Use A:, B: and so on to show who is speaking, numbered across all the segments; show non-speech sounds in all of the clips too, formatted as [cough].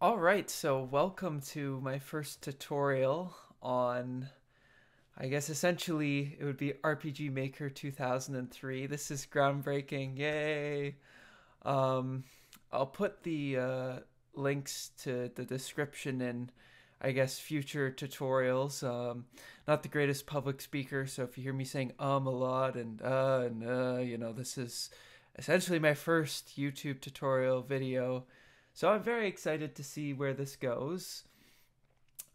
A: All right, so welcome to my first tutorial on, I guess essentially it would be RPG Maker 2003. This is groundbreaking, yay! Um, I'll put the uh, links to the description in, I guess, future tutorials. Um, not the greatest public speaker, so if you hear me saying um a lot and uh and uh, you know, this is essentially my first YouTube tutorial video. So I'm very excited to see where this goes.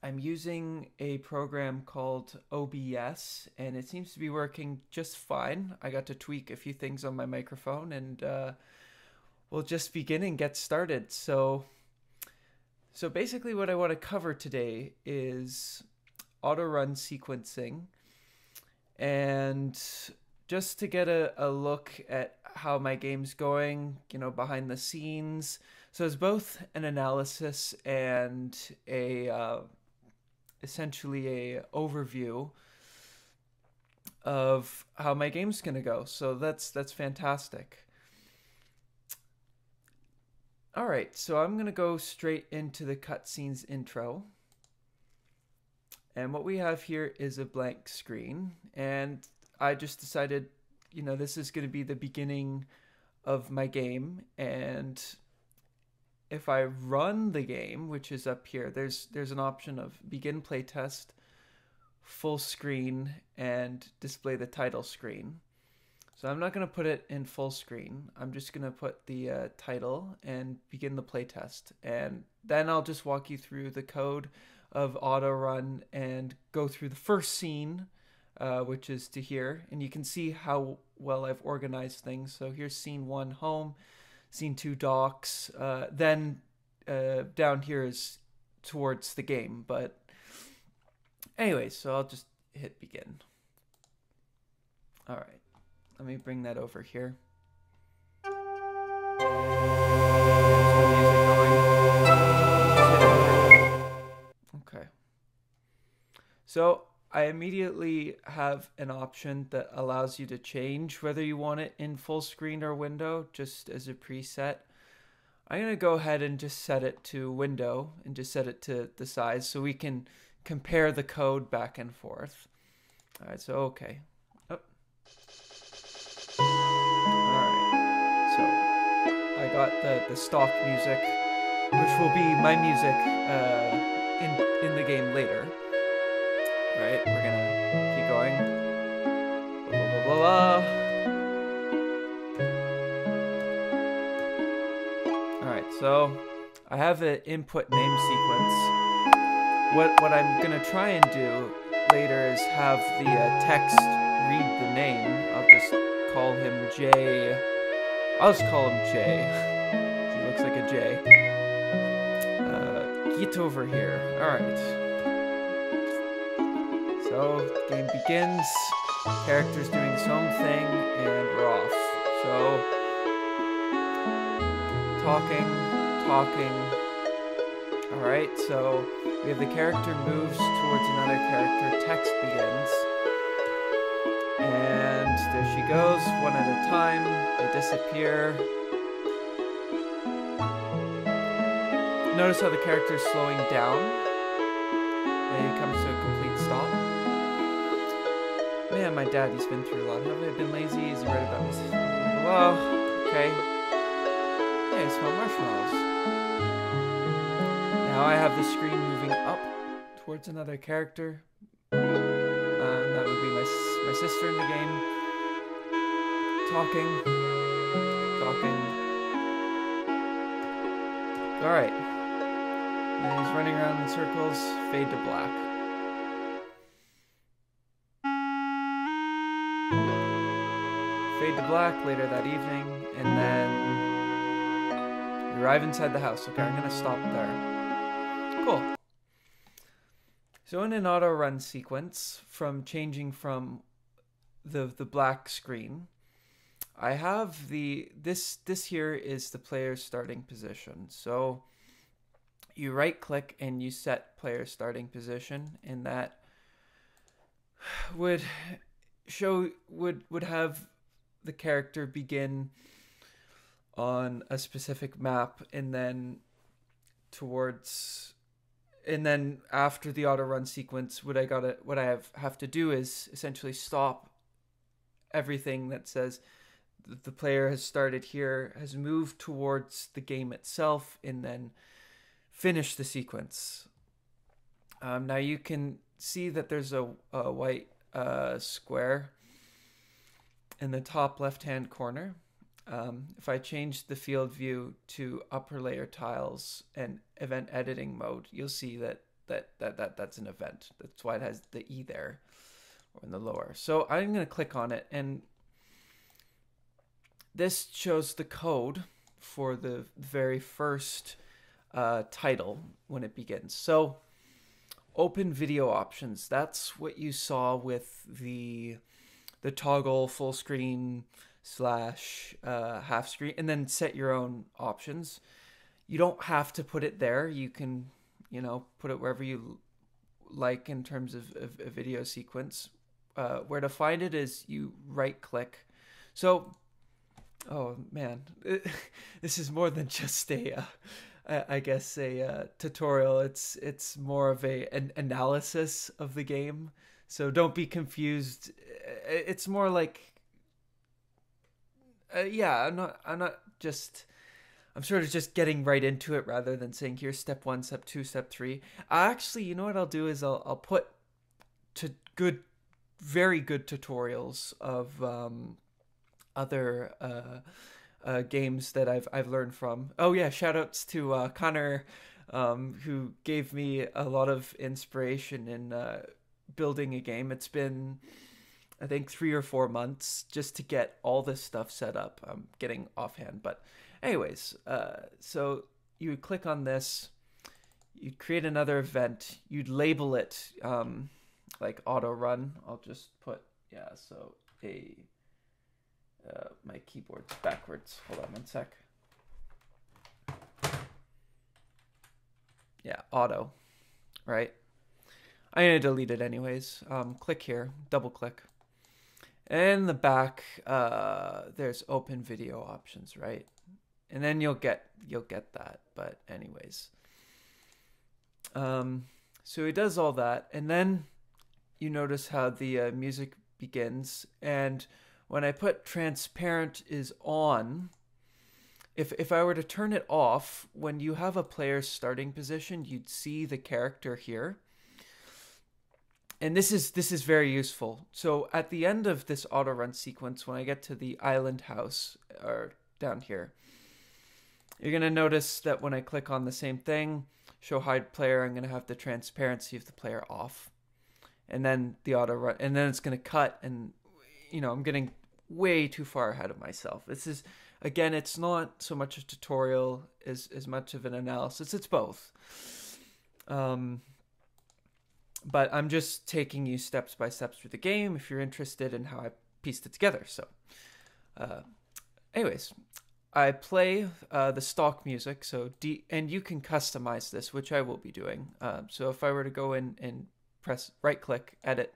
A: I'm using a program called OBS, and it seems to be working just fine. I got to tweak a few things on my microphone, and uh, we'll just begin and get started. So, so basically, what I want to cover today is auto run sequencing, and just to get a, a look at how my game's going, you know, behind the scenes so it's both an analysis and a uh, essentially a overview of how my game's gonna go. So that's that's fantastic. All right, so I'm gonna go straight into the cutscenes intro. And what we have here is a blank screen, and I just decided, you know, this is gonna be the beginning of my game, and if I run the game, which is up here, there's there's an option of begin playtest, full screen, and display the title screen. So I'm not going to put it in full screen. I'm just going to put the uh, title and begin the playtest. And then I'll just walk you through the code of auto run and go through the first scene, uh, which is to here. And you can see how well I've organized things. So here's scene one, home scene two docks. Uh, then uh, down here is towards the game. But anyway, so I'll just hit begin. All right, let me bring that over here. Okay. So I immediately have an option that allows you to change whether you want it in full screen or window just as a preset. I'm going to go ahead and just set it to window and just set it to the size so we can compare the code back and forth. All right, so okay. Oh. All right, so I got the, the stock music, which will be my music uh, in, in the game later right? We're gonna keep going. Blah, blah, blah, blah, Alright, so I have an input name sequence. What, what I'm gonna try and do later is have the uh, text read the name. I'll just call him J. I'll just call him J. [laughs] he looks like a J. Uh, get over here. Alright. So, game begins, character's doing own thing, and we're off. So, talking, talking. Alright, so we have the character moves towards another character, text begins. And there she goes, one at a time, they disappear. Notice how the character is slowing down. My dad, he's been through a lot. Have I been lazy? Is he right about this? Well, okay. Hey, I smell marshmallows. Now I have the screen moving up towards another character. Uh, that would be my, my sister in the game. Talking. Talking. Alright. And he's running around in circles. Fade to black. Black later that evening, and then arrive inside the house. Okay, I'm gonna stop there. Cool. So in an auto run sequence, from changing from the the black screen, I have the this this here is the player's starting position. So you right click and you set player starting position, and that would show would would have the character begin on a specific map and then towards and then after the auto run sequence what i gotta what i have have to do is essentially stop everything that says the player has started here has moved towards the game itself and then finish the sequence. Um, now you can see that there's a, a white uh, square in the top left hand corner um, if I change the field view to upper layer tiles and event editing mode, you'll see that that, that, that that's an event. That's why it has the E there or in the lower. So I'm going to click on it and this shows the code for the very first uh, title when it begins. So open video options. That's what you saw with the the toggle full screen slash uh, half screen and then set your own options. You don't have to put it there. You can, you know, put it wherever you like in terms of, a video sequence. Uh, where to find it is you right click. So, oh man, [laughs] this is more than just a, uh, I guess a uh, tutorial. It's it's more of a an analysis of the game. So don't be confused. It's more like uh, yeah, I'm not. I'm not just. I'm sort of just getting right into it rather than saying here's step one, step two, step three. I actually, you know what I'll do is I'll I'll put to good, very good tutorials of um, other uh, uh, games that I've I've learned from. Oh yeah, shout outs to uh, Conner, um, who gave me a lot of inspiration in uh, building a game. It's been I think three or four months just to get all this stuff set up. I'm getting offhand, but anyways, uh, so you would click on this, you'd create another event, you'd label it um, like auto run. I'll just put yeah, so a uh, my keyboard's backwards. Hold on one sec. Yeah, auto, right? I'm gonna delete it anyways. Um, click here, double click. In the back, uh, there's open video options, right? And then you'll get you'll get that. But anyways, um, so he does all that, and then you notice how the uh, music begins. And when I put transparent is on, if if I were to turn it off, when you have a player's starting position, you'd see the character here and this is this is very useful. So at the end of this auto run sequence, when I get to the island house or down here, you're gonna notice that when I click on the same thing, show hide player, I'm gonna have the transparency of the player off, and then the auto run, and then it's gonna cut, and you know I'm getting way too far ahead of myself. This is again, it's not so much a tutorial as as much of an analysis. It's both. Um, but I'm just taking you steps by steps through the game if you're interested in how I pieced it together. So, uh, anyways, I play uh, the stock music. So, D- and you can customize this, which I will be doing. Uh, so, if I were to go in and press right click, edit,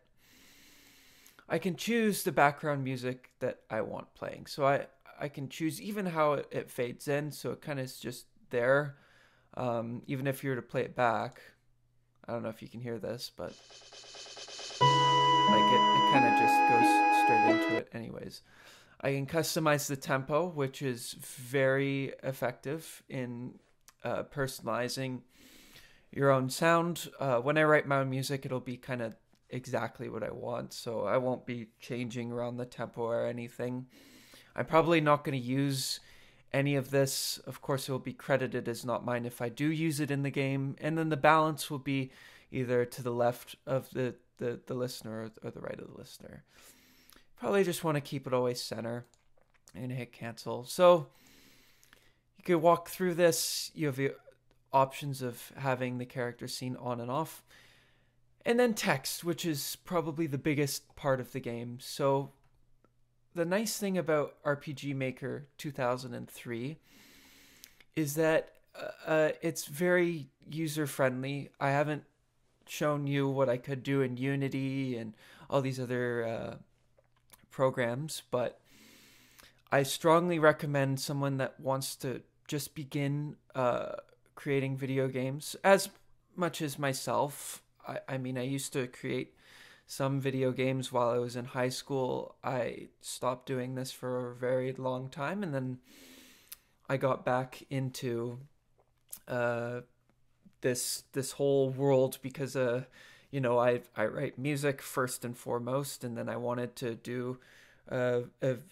A: I can choose the background music that I want playing. So, I I can choose even how it, it fades in. So, it kind of is just there. Um, even if you were to play it back, I don't know if you can hear this, but like it, it kind of just goes straight into it anyways. I can customize the tempo, which is very effective in uh, personalizing your own sound. Uh, when I write my own music, it'll be kind of exactly what I want, so I won't be changing around the tempo or anything. I'm probably not going to use any of this. Of course, it will be credited as not mine if I do use it in the game, and then the balance will be either to the left of the, the, the listener or the right of the listener. Probably just want to keep it always center and hit cancel. So you could walk through this. You have the options of having the character seen on and off. And then text, which is probably the biggest part of the game. So the nice thing about RPG Maker 2003 is that uh, uh, it's very user friendly. I haven't shown you what I could do in Unity and all these other uh, programs, but I strongly recommend someone that wants to just begin uh, creating video games as much as myself. I, I mean, I used to create some video games while I was in high school. I stopped doing this for a very long time, and then I got back into uh, this this whole world because uh, you know I I write music first and foremost, and then I wanted to do uh,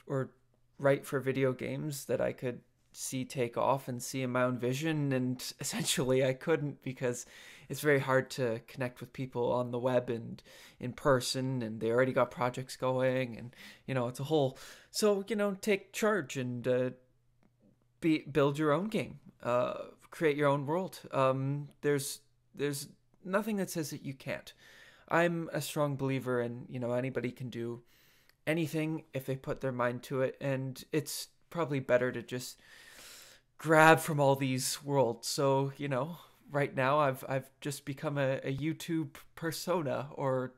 A: or write for video games that I could see take off and see in my own vision and [laughs] essentially I couldn't because it's very hard to connect with people on the web and in person and they already got projects going and you know it's a whole so you know take charge and uh, be build your own game uh, create your own world. Um, there's there's nothing that says that you can't. I'm a strong believer in you know anybody can do anything if they put their mind to it and it's probably better to just grab from all these worlds. So you know right now i've i've just become a, a youtube persona or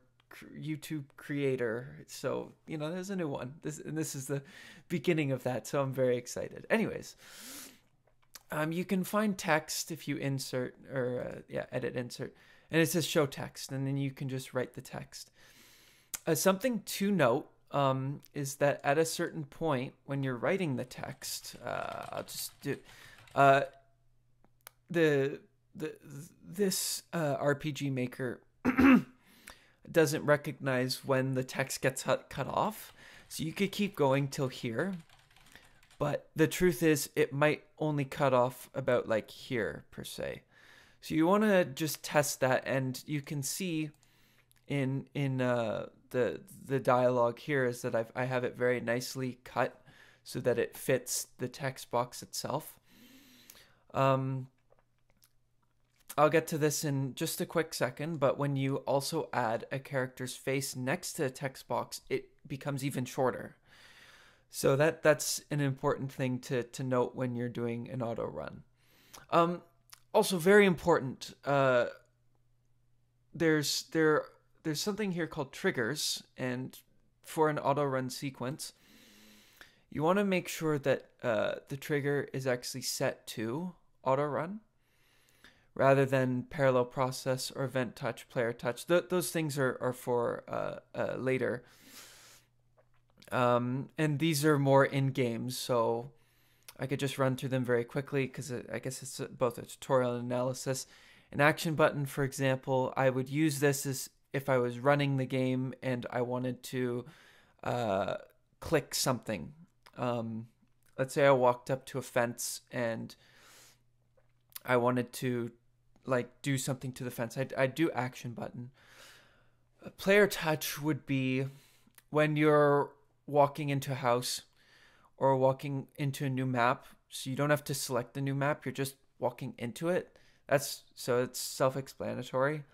A: youtube creator. So you know there's a new one. This and this is the beginning of that so i'm very excited. Anyways um you can find text if you insert or uh, yeah edit insert. And it says show text and then you can just write the text. Uh, something to note um, is that at a certain point when you're writing the text, uh, I'll just do uh, the the this uh, RPG Maker [clears throat] doesn't recognize when the text gets cut off, so you could keep going till here. But the truth is, it might only cut off about like here per se. So you want to just test that, and you can see in in uh, the the dialogue here is that I've, I have it very nicely cut so that it fits the text box itself. Um, I'll get to this in just a quick second, but when you also add a character's face next to the text box, it becomes even shorter. So that that's an important thing to to note when you're doing an auto run. Um, also very important. Uh, there's there there's something here called triggers, and for an auto run sequence, you want to make sure that uh, the trigger is actually set to auto run rather than parallel process or event touch, player touch. Th- those things are, are for uh, uh, later. Um, and these are more in games, so I could just run through them very quickly because I guess it's both a tutorial and analysis. An action button, for example, I would use this as if I was running the game and I wanted to uh, click something. Um, let's say I walked up to a fence and I wanted to like do something to the fence. I'd, I'd do action button. A player touch would be when you're walking into a house or walking into a new map. So you don't have to select the new map. You're just walking into it. That's so it's self-explanatory.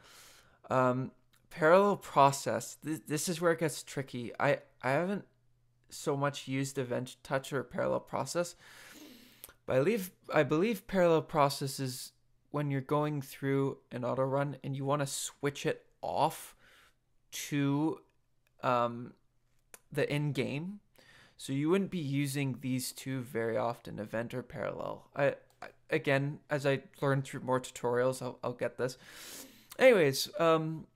A: Um, parallel process this, this is where it gets tricky. I i haven't so much used event touch or parallel process but i believe i believe parallel process is when you're going through an auto run and you want to switch it off to um the in game. So you wouldn't be using these two very often event or parallel. I, I again as i learn through more tutorials i'll, I'll get this. Anyways um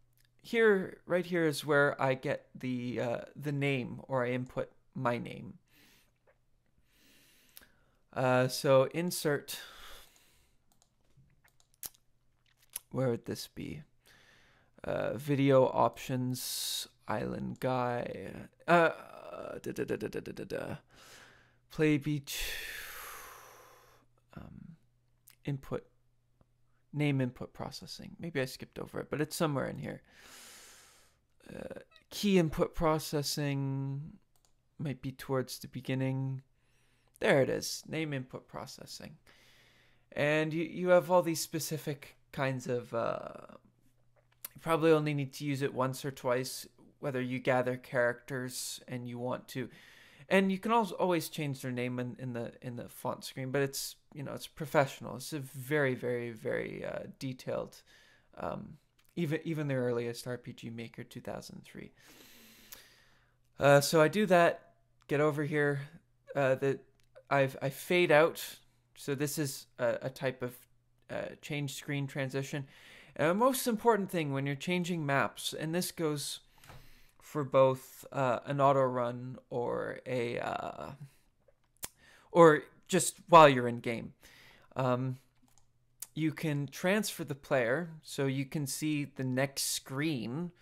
A: here, right here is where I get the uh, the name, or I input my name. Uh, so insert. Where would this be? Uh, video options, island guy. Uh, da, da, da, da, da, da, da. Play beach. Um, input name input processing. Maybe I skipped over it, but it's somewhere in here. Uh, key input processing might be towards the beginning. There it is, name input processing. And you, you have all these specific kinds of, uh, you probably only need to use it once or twice, whether you gather characters and you want to and you can also always change their name in, in the in the font screen but it's you know it's professional. It's a very very very uh, detailed um, even even the earliest rpg maker 2003 uh, so i do that get over here uh, that i've i fade out. So this is a, a type of uh, change screen transition. And the most important thing when you're changing maps, and this goes for both uh, an auto run or a uh, or just while you're in game. Um, you can transfer the player so you can see the next screen.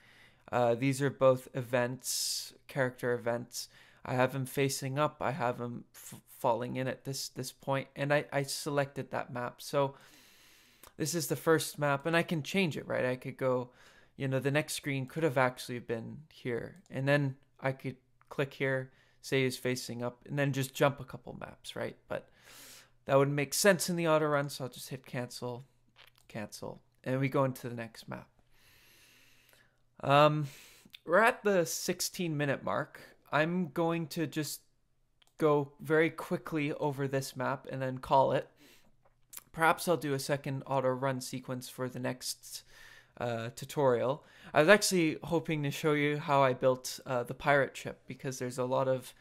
A: Uh, these are both events, character events. I have him facing up. I have him falling in at this this point, and I, I selected that map. So this is the first map, and I can change it, right? I could go, you know, the next screen could have actually been here, and then I could click here, say he's facing up, and then just jump a couple maps, right? But that wouldn't make sense in the auto run, so I'll just hit cancel, cancel, and we go into the next map. Um, we're at the 16 minute mark. I'm going to just go very quickly over this map and then call it. Perhaps I'll do a second auto run sequence for the next uh, tutorial. I was actually hoping to show you how I built uh, the pirate ship because there's a lot of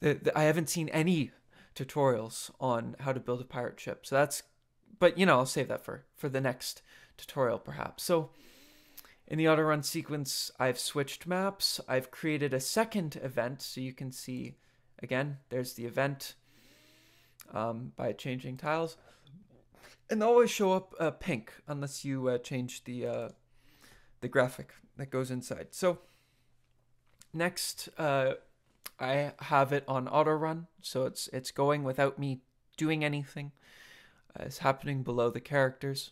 A: the, the, I haven't seen any tutorials on how to build a pirate ship. So that's, but you know, I'll save that for for the next tutorial perhaps. So in the auto run sequence, I've switched maps. I've created a second event so you can see again. There's the event um, by changing tiles, and they always show up uh, pink unless you uh, change the uh, the graphic that goes inside. So next, uh, I have it on auto run, so it's it's going without me doing anything. Uh, it's happening below the characters.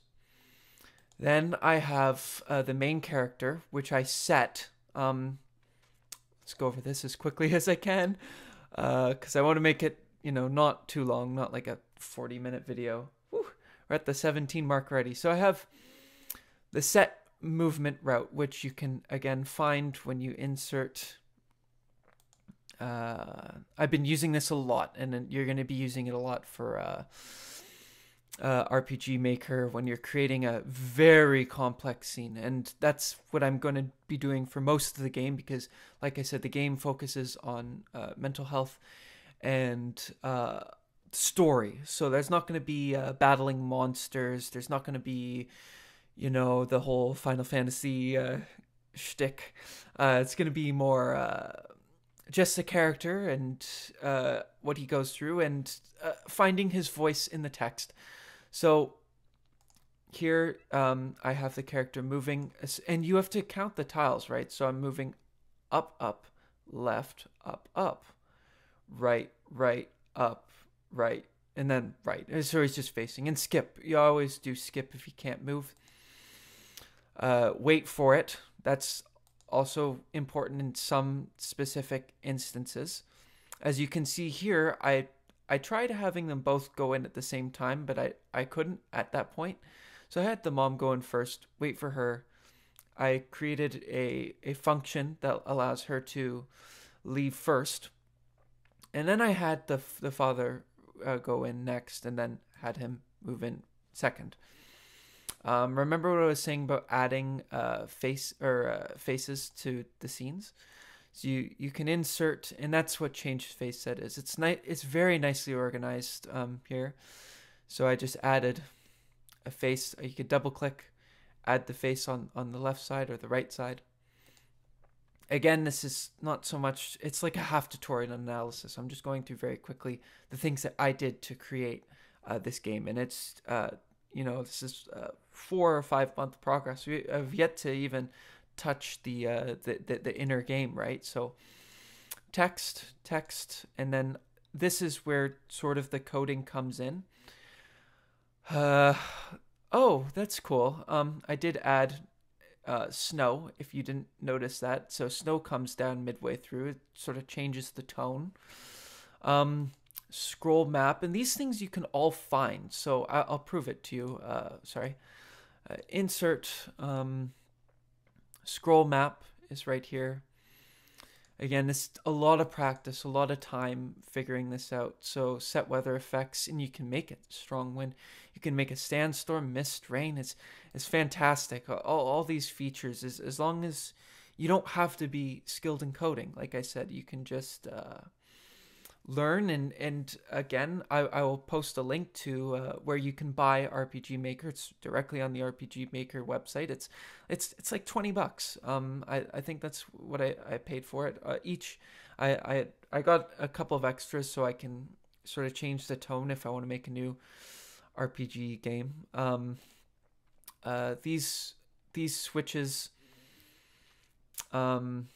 A: Then I have uh, the main character, which I set. Um, let's go over this as quickly [laughs] as I can, because I want to make it, you know, not too long, not like a 40 minute video. We're at the 17 mark already. So I have the set movement route, which you can again find when you insert uh, I've been using this a lot, and you're going to be using it a lot for uh, uh, RPG Maker when you're creating a very complex scene. And that's what I'm going to be doing for most of the game because, like I said, the game focuses on uh, mental health and uh, story. So there's not going to be uh, battling monsters, there's not going to be, you know, the whole Final Fantasy shtick. it's going to be more just the character and uh, what he goes through and uh, finding his voice in the text. So here um, I have the character moving, and you have to count the tiles, right? So I'm moving up, up, left, up, up, right, right, up, right, and then right. So he's just facing. And skip. You always do skip if you can't move. Uh, wait for it. That's also important in some specific instances. As you can see here, I I tried having them both go in at the same time, but I, I couldn't at that point. So I had the mom go in first, wait for her. I created a, a function that allows her to leave first. And then I had the, the father uh, go in next and then had him move in second. Um, remember what I was saying about adding uh, face or uh, faces to the scenes. So you you can insert, and that's what change face set is. It's nice. It's very nicely organized um, here. So I just added a face. You could double click, add the face on on the left side or the right side. Again, this is not so much. It's like a half tutorial analysis. I'm just going through very quickly the things that I did to create uh, this game, and it's uh, you know this is uh, four or five month progress. We have yet to even touch the, uh, the, the the inner game, right? So text, text, and then this is where sort of the coding comes in. Uh, oh, that's cool. Um, I did add uh, snow. If you didn't notice that, so snow comes down midway through. It sort of changes the tone. Um, scroll map, and these things you can all find. So I- will prove it to you. Uh, sorry. Uh, insert um, scroll map is right here. Again, it's a lot of practice, a lot of time figuring this out. So set weather effects, and you can make it strong wind. You can make a sandstorm, mist, rain. It's it's fantastic. All, all these features is as long as you don't have to be skilled in coding. Like I said, you can just uh, learn and and again I, I will post a link to uh, where you can buy rpg maker it's directly on the rpg maker website. It's it's it's like 20 bucks. Um i i think that's what i i paid for it. Uh, each i i i got a couple of extras so i can sort of change the tone if i want to make a new rpg game. Um uh these these switches um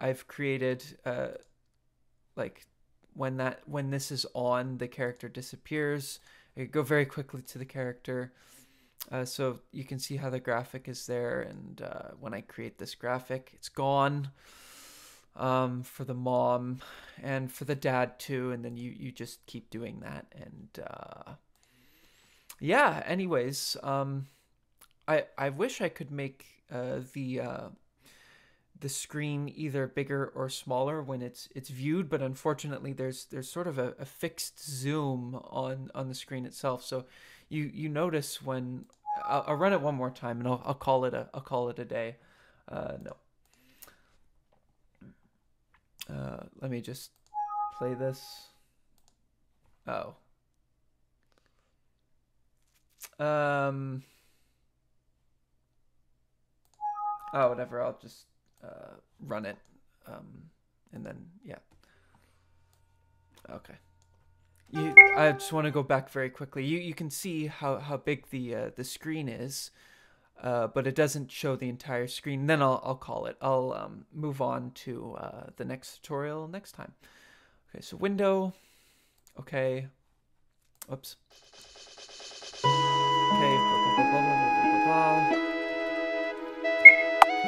A: i've created uh like when that when this is on, the character disappears. I go very quickly to the character. Uh, so you can see how the graphic is there, and uh, when I create this graphic, it's gone um, for the mom and for the dad too, and then you you just keep doing that, and uh, yeah. Anyways, um, I I wish I could make uh, the uh, the screen either bigger or smaller when it's it's viewed but unfortunately there's there's sort of a, a fixed zoom on on the screen itself. So you you notice when I'll, I'll run it one more time and I'll, I'll call it a I'll call it a day. Uh, no. Uh, let me just play this. Oh. Um. Oh whatever. I'll just uh, run it, um, and then yeah. Okay. You, I just want to go back very quickly. You you can see how, how big the uh, the screen is, uh, but it doesn't show the entire screen. Then I'll I'll call it. I'll um, move on to uh, the next tutorial next time. Okay, so window. Okay. Oops. Okay. Blah blah blah blah blah blah blah.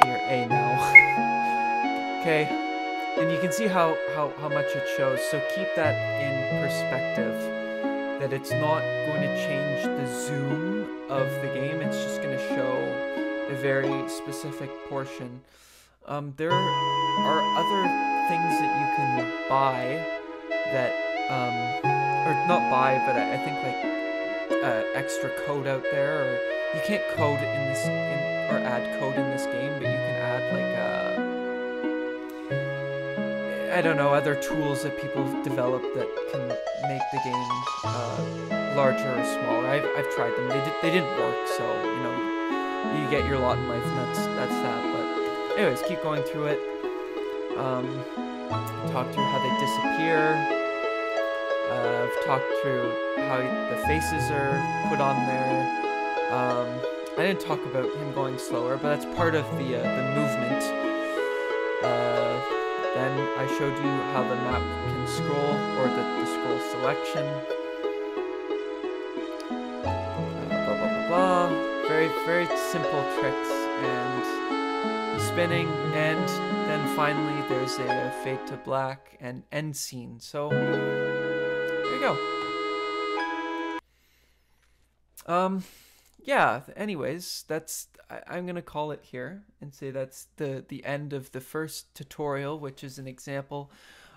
A: You're A now. [laughs] okay, and you can see how, how, how much it shows. So keep that in perspective, that it's not going to change the zoom of the game. It's just going to show a very specific portion. Um, there are other things that you can buy that, um, or not buy, but I, I think like uh, extra code out there, or you can't code in this in or add code in this game, but you can add like uh, I don't know other tools that people have developed that can make the game uh, larger or smaller. I've, I've tried them. They did, they didn't work, so you know you get your lot in life, and that's that's that. But anyways, keep going through it. Um, talk through how they disappear. Uh, I've talked through how the faces are put on there. Um, I didn't talk about him going slower, but that's part of the uh, the movement. Then I showed you how the map can scroll, or the, the scroll selection. Uh, blah blah blah blah. Very very simple tricks, and spinning, and then finally there's a fade to black and end scene. So there you go. Um yeah anyways that's I, am gonna call it here and say that's the the end of the first tutorial which is an example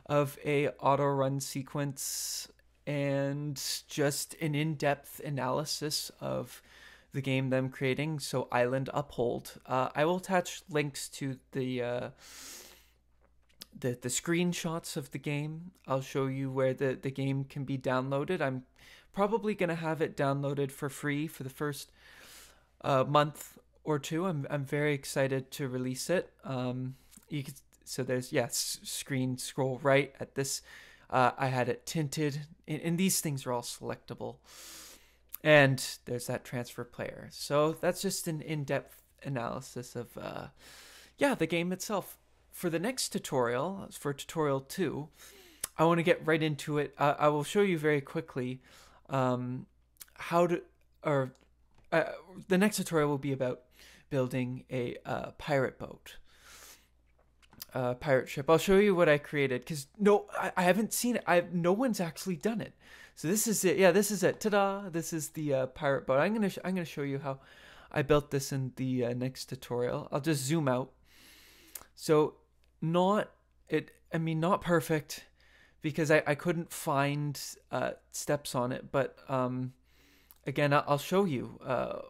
A: of a auto run sequence and just an in-depth analysis of the game them creating. So island uphold. Uh, i will attach links to the uh, the the screenshots of the game. I'll show you where the the game can be downloaded. I'm probably going to have it downloaded for free for the first uh, month or two. I'm I'm very excited to release it. Um, you could, so there's yes, screen scroll right at this. Uh, I had it tinted, and, and these things are all selectable. And there's that transfer player. So that's just an in-depth analysis of, uh, yeah, the game itself. For the next tutorial, for tutorial two, I want to get right into it. Uh, I will show you very quickly um, how to, or uh, the next tutorial will be about building a uh, pirate boat, uh, pirate ship. I'll show you what I created because no, I, I, haven't seen it. I've no one's actually done it. So this is it. Yeah, this is it. Ta-da! This is the uh, pirate boat. I'm gonna I'm gonna show you how I built this in the uh, next tutorial. I'll just zoom out. So not it. I mean, not perfect because I, I couldn't find uh, steps on it. But um, again, I'll show you uh,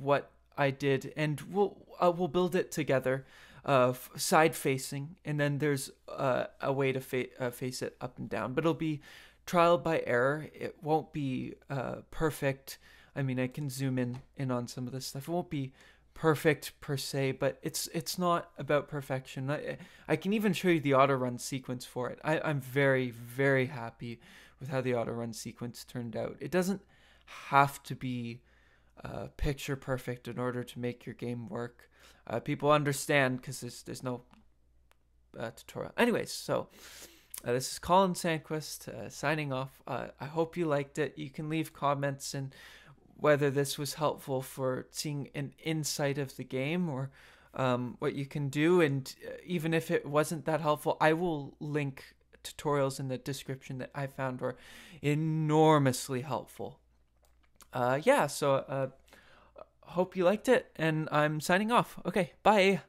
A: what I did, and we'll uh, we'll build it together. uh, side facing, and then there's uh, a way to fa- uh, face it up and down. But it'll be trial by error. It won't be uh, perfect. I mean, I can zoom in in on some of this stuff. It won't be perfect per se, but it's it's not about perfection. I, I can even show you the auto run sequence for it. I, I'm very very happy with how the auto run sequence turned out. It doesn't have to be uh, picture perfect in order to make your game work. Uh, people understand because there's there's no uh, tutorial. Anyways, so uh, this is Colin Sandquist uh, signing off. Uh, I hope you liked it. You can leave comments and whether this was helpful for seeing an insight of the game or um, what you can do. And even if it wasn't that helpful, I will link tutorials in the description that I found were enormously helpful. Uh, yeah, so uh, hope you liked it, and I'm signing off. Okay, bye.